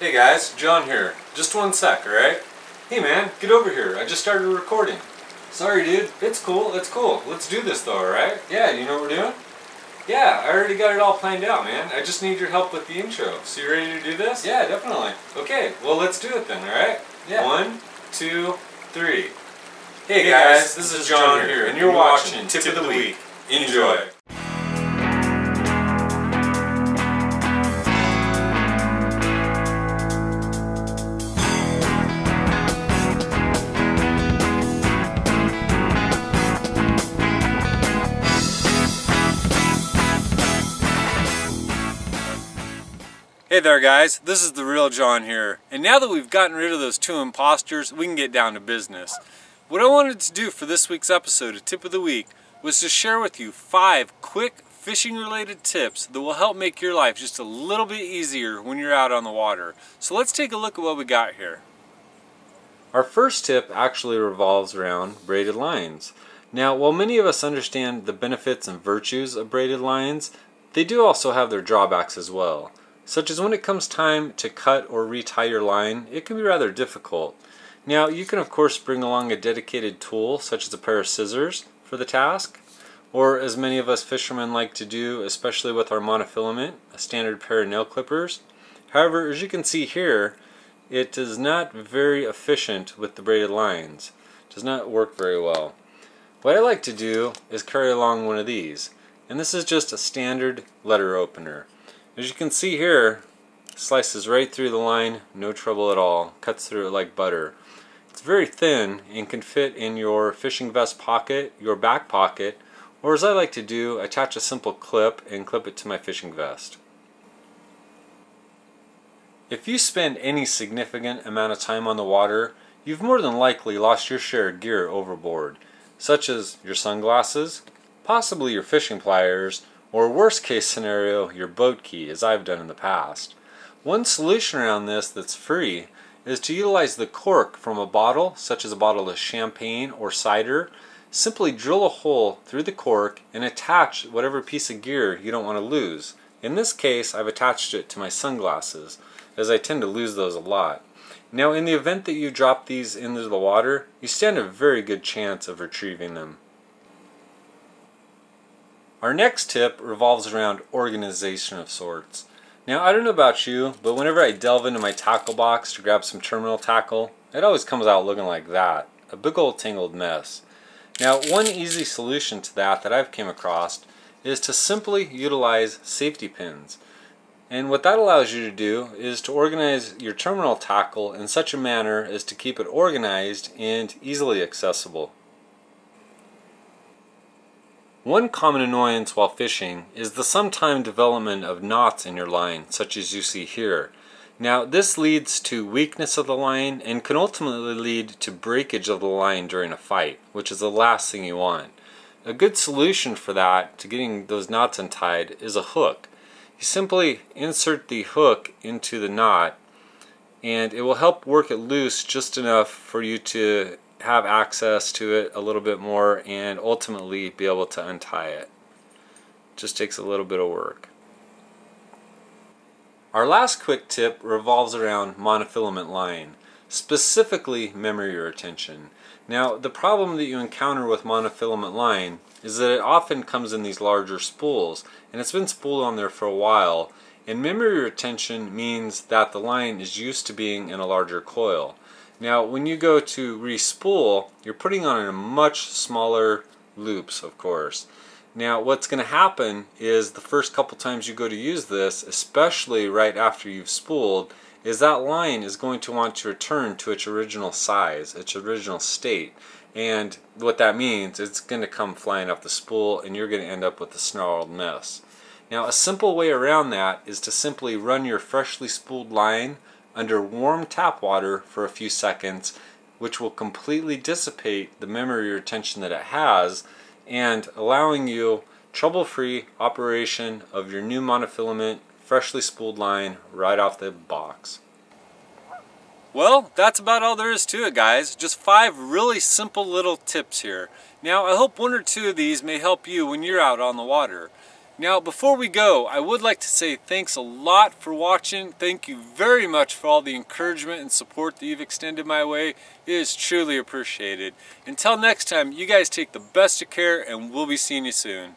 Hey guys, John here. Just one sec, alright? Hey man, get over here. I just started recording. Sorry dude, it's cool, it's cool. Let's do this though, alright? Yeah, you know what we're doing? Yeah, I already got it all planned out, man. I just need your help with the intro. So you ready to do this? Yeah, definitely. Okay, well let's do it then, alright? Yeah. One, two, three. Hey, hey guys, guys, this, is John, John here, and you're, watching Tip, Tip of the Week. Enjoy. Hey there guys, this is the real John here, and now that we've gotten rid of those two imposters, we can get down to business. What I wanted to do for this week's episode of Tip of the Week was to share with you five quick fishing related tips that will help make your life just a little bit easier when you're out on the water. So let's take a look at what we got here. Our first tip actually revolves around braided lines. Now, while many of us understand the benefits and virtues of braided lines, they do also have their drawbacks as well such as when it comes time to cut or retie your line, it can be rather difficult. Now, you can of course bring along a dedicated tool, such as a pair of scissors, for the task, or as many of us fishermen like to do, especially with our monofilament, a standard pair of nail clippers. However, as you can see here, it is not very efficient with the braided lines. It does not work very well. What I like to do is carry along one of these, and this is just a standard letter opener. As you can see here, slices right through the line, no trouble at all, cuts through it like butter. It's very thin and can fit in your fishing vest pocket, your back pocket, or as I like to do, attach a simple clip and clip it to my fishing vest. If you spend any significant amount of time on the water, you've more than likely lost your share of gear overboard, such as your sunglasses, possibly your fishing pliers, or worst case scenario, your boat key, as I've done in the past. One solution around this that's free is to utilize the cork from a bottle, such as a bottle of champagne or cider. Simply drill a hole through the cork and attach whatever piece of gear you don't want to lose. In this case, I've attached it to my sunglasses, as I tend to lose those a lot. Now, in the event that you drop these into the water, you stand a very good chance of retrieving them. Our next tip revolves around organization of sorts. Now, I don't know about you, but whenever I delve into my tackle box to grab some terminal tackle, it always comes out looking like that. A big old tangled mess. Now, one easy solution to that that I've came across is to simply utilize safety pins. And what that allows you to do is to organize your terminal tackle in such a manner as to keep it organized and easily accessible. One common annoyance while fishing is the sometime development of knots in your line, such as you see here. Now this leads to weakness of the line and can ultimately lead to breakage of the line during a fight, which is the last thing you want. A good solution for that, to getting those knots untied, is a hook. You simply insert the hook into the knot and it will help work it loose just enough for you to have access to it a little bit more and ultimately be able to untie it. Just takes a little bit of work. Our last quick tip revolves around monofilament line, specifically memory retention. Now the problem that you encounter with monofilament line is that it often comes in these larger spools and it's been spooled on there for a while and memory retention means that the line is used to being in a larger coil. Now when you go to respool, you're putting on a much smaller loops of course. Now what's going to happen is the first couple times you go to use this, especially right after you've spooled, is that line is going to want to return to its original size, its original state. And what that means, it's going to come flying off the spool and you're going to end up with a snarled mess. Now a simple way around that is to simply run your freshly spooled line under warm tap water for a few seconds, which will completely dissipate the memory retention that it has and allowing you trouble-free operation of your new monofilament freshly spooled line right off the box. Well, that's about all there is to it, guys. Just five really simple little tips here. Now, I hope one or two of these may help you when you're out on the water. Now, before we go, I would like to say thanks a lot for watching. Thank you very much for all the encouragement and support that you've extended my way. It is truly appreciated. Until next time, you guys take the best of care and we'll be seeing you soon.